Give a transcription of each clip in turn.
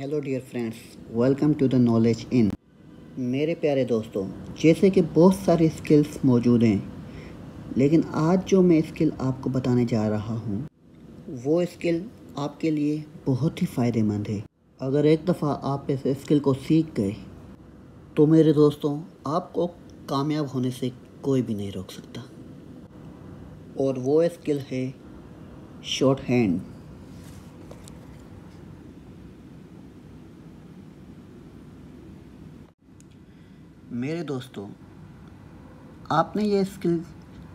Hello dear friends welcome to the knowledge in मेरे प्यारे दोस्तों, जैसे कि बहुत सारी स्किल्स मौजूद हैं, लेकिन आज जो मैं स्किल आपको बताने जा रहा हूँ, वो स्किल आपके लिए बहुत ही फ़ायदेमंद है। अगर एक दफ़ा आप इस स्किल को सीख गए तो मेरे दोस्तों, आपको कामयाब होने से कोई भी नहीं रोक सकता। और वो स्किल है शॉर्ट हैंड मेरे दोस्तों, आपने ये स्किल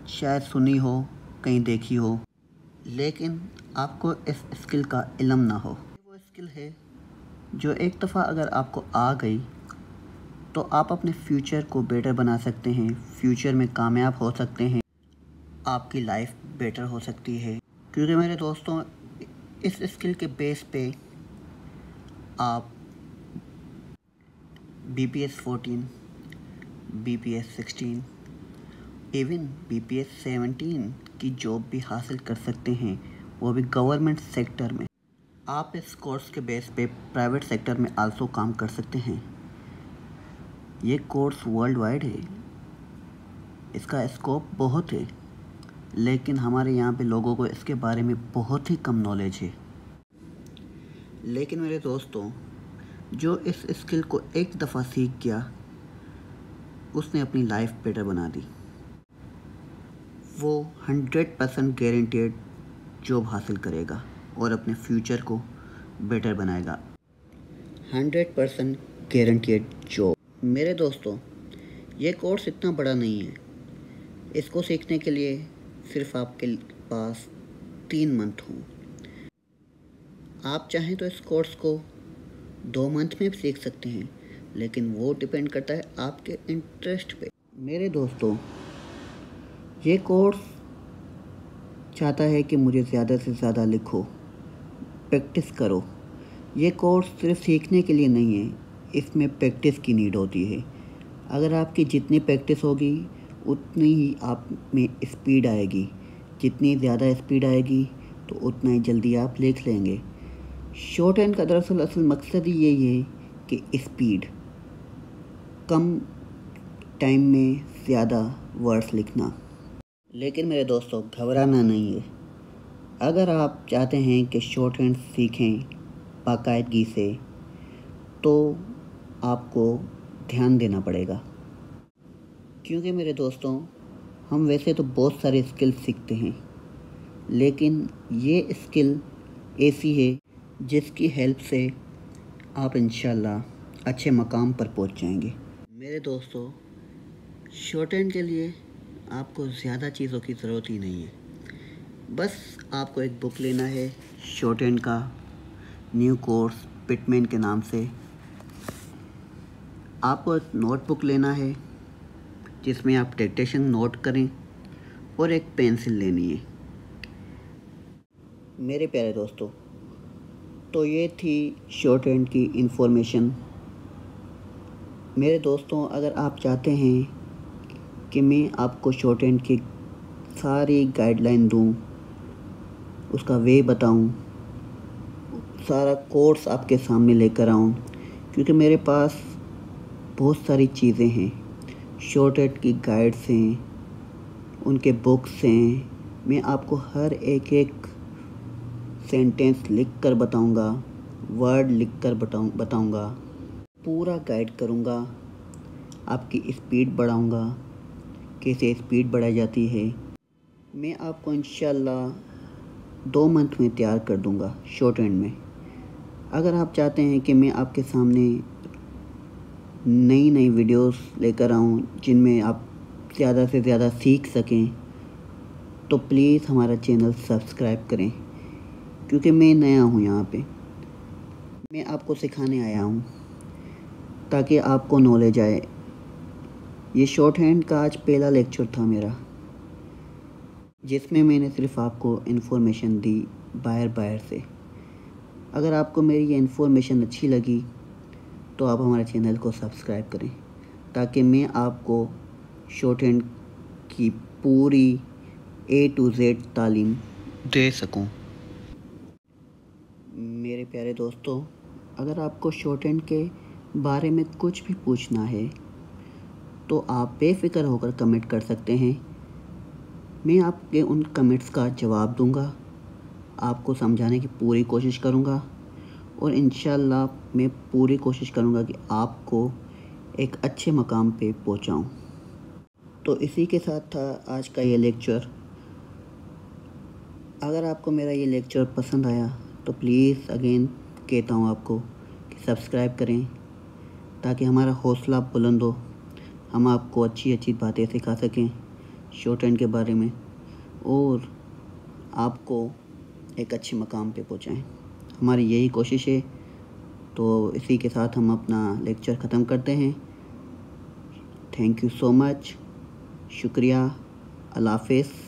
शायद सुनी हो, कहीं देखी हो, लेकिन आपको इस स्किल का इलम ना हो। वो स्किल है जो एक दफ़ा अगर आपको आ गई तो आप अपने फ्यूचर को बेटर बना सकते हैं, फ्यूचर में कामयाब हो सकते हैं, आपकी लाइफ बेटर हो सकती है। क्योंकि मेरे दोस्तों, इस स्किल के बेस पे आप B P S fourteen B P S sixteen even B P S seventeen की जॉब भी हासिल कर सकते हैं, वो भी गवर्नमेंट सेक्टर में। आप इस कोर्स के बेस पे प्राइवेट सेक्टर में आल्सो काम कर सकते हैं। ये कोर्स वर्ल्ड वाइड है। इसका स्कोप बहुत है, लेकिन हमारे यहाँ पे लोगों को इसके बारे में बहुत ही कम नॉलेज है। लेकिन मेरे दोस्तों, जो इस स्किल को एक दफ़ा सीख गया उसने अपनी लाइफ बेटर बना दी। वो हंड्रेड परसेंट गारंटेड जॉब हासिल करेगा और अपने फ्यूचर को बेटर बनाएगा। हंड्रेड परसेंट गारंटेड जॉब मेरे दोस्तों, ये कोर्स इतना बड़ा नहीं है। इसको सीखने के लिए सिर्फ़ आपके पास तीन मंथ हों। आप चाहें तो इस कोर्स को दो मंथ में भी सीख सकते हैं। लेकिन वो डिपेंड करता है आपके इंटरेस्ट पे। मेरे दोस्तों, ये कोर्स चाहता है कि मुझे ज़्यादा से ज़्यादा लिखो प्रैक्टिस करो। ये कोर्स सिर्फ़ सीखने के लिए नहीं है, इसमें प्रैक्टिस की नीड होती है। अगर आपकी जितनी प्रैक्टिस होगी, उतनी ही आप में स्पीड आएगी। जितनी ज़्यादा स्पीड आएगी तो उतना ही जल्दी आप लिख लेंगे। शॉर्ट हैंड का दरअसल असल मकसद ही यही है कि स्पीड कम टाइम में ज़्यादा वर्ड्स लिखना। लेकिन मेरे दोस्तों, घबराना नहीं है। अगर आप चाहते हैं कि शॉर्ट हैंड सीखें बाकायदगी से तो आपको ध्यान देना पड़ेगा। क्योंकि मेरे दोस्तों, हम वैसे तो बहुत सारे स्किल सीखते हैं, लेकिन ये स्किल ऐसी है जिसकी हेल्प से आप इंशाल्लाह अच्छे मकाम पर पहुँच जाएँगे। मेरे दोस्तों शॉर्ट एंड के लिए आपको ज़्यादा चीज़ों की ज़रूरत ही नहीं है। बस आपको एक बुक लेना है शॉर्ट एंड का न्यू कोर्स पिटमैन के नाम से। आपको एक नोटबुक लेना है, जिसमें आप डिक्टेशन नोट करें और एक पेंसिल लेनी है। मेरे प्यारे दोस्तों तो ये थी शॉर्ट हैंड की इंफॉर्मेशन मेरे दोस्तों, अगर आप चाहते हैं कि मैं आपको शॉर्ट हैंड की सारी गाइडलाइन दूँ, उसका वे बताऊँ, सारा कोर्स आपके सामने लेकर आऊँ, क्योंकि मेरे पास बहुत सारी चीज़ें हैं। शॉर्ट हैंड की गाइड्स हैं, उनके बुक्स हैं, मैं आपको हर एक एक सेंटेंस लिख कर बताऊँगा वर्ड लिख कर बताऊँ, बताऊँगा। पूरा गाइड करूँगा, आपकी स्पीड बढ़ाऊँगा, कैसे स्पीड बढ़ाई जाती है, मैं आपको इन दो मंथ में तैयार कर दूँगा शॉर्ट एंड में। अगर आप चाहते हैं कि मैं आपके सामने नई नई वीडियोस लेकर आऊँ, जिनमें आप ज़्यादा से ज़्यादा सीख सकें तो प्लीज़ हमारा चैनल सब्सक्राइब करें, क्योंकि मैं नया हूँ यहाँ पे। मैं आपको सिखाने आया हूँ। ताकि आपको नॉलेज आए। ये शॉर्ट हैंड का आज पहला लेक्चर था मेरा, जिसमें मैंने सिर्फ़ आपको इन्फॉर्मेशन दी बाहर बाहर से। अगर आपको मेरी ये इन्फॉर्मेशन अच्छी लगी तो आप हमारे चैनल को सब्सक्राइब करें, ताकि मैं आपको शॉर्ट हैंड की पूरी ए टू जेड तालीम दे सकूँ। मेरे प्यारे दोस्तों, अगर आपको शॉर्ट हैंड के बारे में कुछ भी पूछना है तो आप बेफ़िक्र होकर कमेंट कर सकते हैं। मैं आपके उन कमेंट्स का जवाब दूँगा, आपको समझाने की पूरी कोशिश करूँगा, और इन मैं पूरी कोशिश करूँगा कि आपको एक अच्छे मकाम पे पहुंचाऊं। तो इसी के साथ था आज का ये लेक्चर। अगर आपको मेरा ये लेक्चर पसंद आया तो प्लीज़ अगेन कहता हूँ आपको कि सब्सक्राइब करें ताकि हमारा हौसला बुलंद हो। हम आपको अच्छी अच्छी बातें सिखा सकें शॉर्ट हैंड के बारे में और आपको एक अच्छे मकाम पे पहुँचाएँ। हमारी यही कोशिश है। तो इसी के साथ हम अपना लेक्चर ख़त्म करते हैं। थैंक यू सो मच शुक्रिया। अल्लाह हाफिज़।